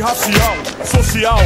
racial, social.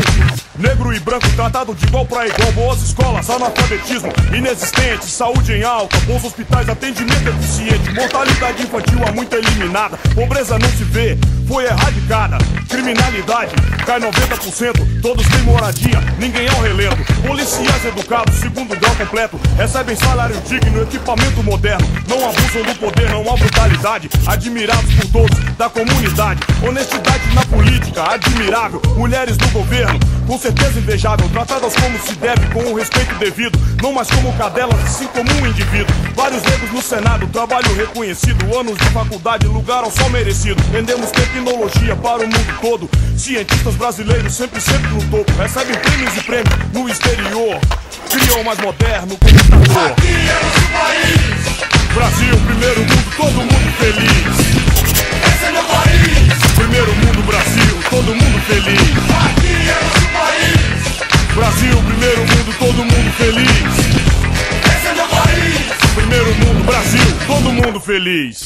Negro e branco tratado de igual para igual, boas escolas, analfabetismo inexistente, saúde em alta, bons hospitais, atendimento eficiente, mortalidade infantil há muito eliminada, pobreza não se vê, foi erradicada, criminalidade cai 90%, todos têm moradia, ninguém é um relento, policiais educados, segundo grau completo, recebem salário digno, equipamento moderno, não abusam do poder, não há brutalidade, admirados por todos da comunidade, honestidade na política, admirável, mulheres no governo, com certeza invejável, tratadas como se deve, com o respeito devido, não mais como cadelas, assim como um indivíduo. Vários negros no Senado, trabalho reconhecido, anos de faculdade, lugar ao sol merecido. Vendemos tecnologia para o mundo todo, cientistas brasileiros sempre, sempre no topo, recebem prêmios e prêmios no exterior. Criam mais moderno computador. Aqui é nosso país. Brasil, primeiro mundo, todo mundo feliz. Esse é meu país. Primeiro mundo, Brasil, todo mundo feliz. Aqui é nosso país. Brasil, primeiro mundo, todo mundo feliz. Esse é meu país. Primeiro mundo, Brasil, todo mundo feliz.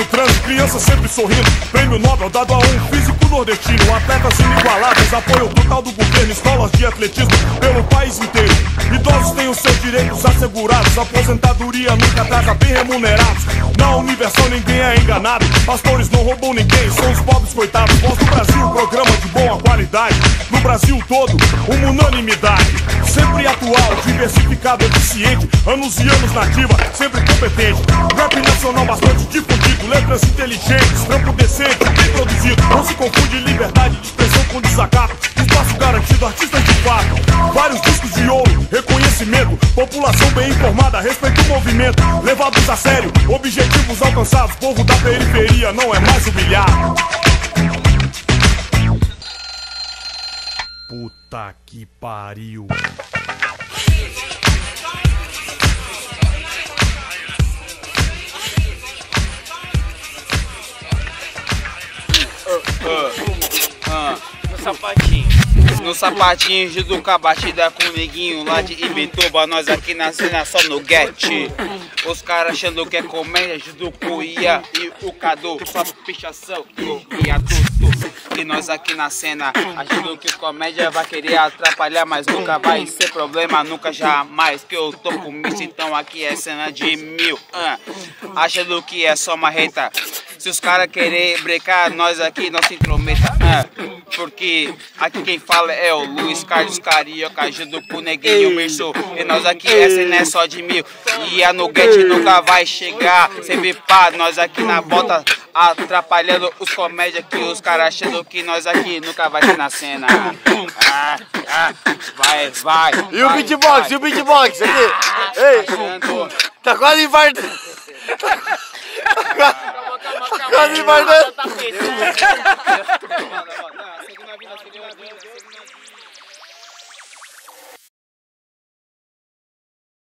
No trânsito, criança sempre sorrindo. Prêmio Nobel dado a um físico nordestino. Atletas inigualáveis, apoio total do governo, escolas de atletismo pelo país inteiro. Idosos têm os seus direitos assegurados. Aposentadoria nunca atrasa, bem remunerados. Na Universal ninguém é enganado. Pastores não roubam ninguém, são os pobres coitados. Voz do Brasil, programa de boa qualidade. No Brasil todo, uma unanimidade. Sempre atual, diversificado, eficiente. Anos e anos nativa, sempre competente. Rap nacional bastante difundido. Letras inteligentes, trampo decente, bem produzido. Não se confunde liberdade de expressão com desacato. Espaço garantido, artistas de fato. Vários discos de ouro, reconhecimento. População bem informada, respeita o movimento. Levados a sério, objetivos alcançados. Povo da periferia não é mais humilhado. Puta que pariu. No sapatinho. No sapatinho, Juduca batida com o neguinho lá de Ibituba. Nós aqui na cena só no get. Os caras achando que é comédia, Juduco ia e o Cadu. Faço pichação do viaduto. E nós aqui na cena achando que comédia vai querer atrapalhar, mas nunca vai ser problema, nunca jamais. Que eu tô com isso, então aqui é cena de mil. ah. Achando que é só uma reta. Se os caras querer brecar, nós aqui não se intrometa. ah. Porque aqui quem fala é o Luiz Carlos Carioca, com o Neguinho Merso. E nós aqui, essa não é só de mil. E a Nuguete nunca vai chegar. Sempre pá, nós aqui na bota, atrapalhando os comédias que os caras achando que nós aqui nunca vai ser na cena. Ah, ah, vai, vai. E o beatbox, vai. e o beatbox aqui? Ei, Achando. tá quase infartando. Tá quase infartando.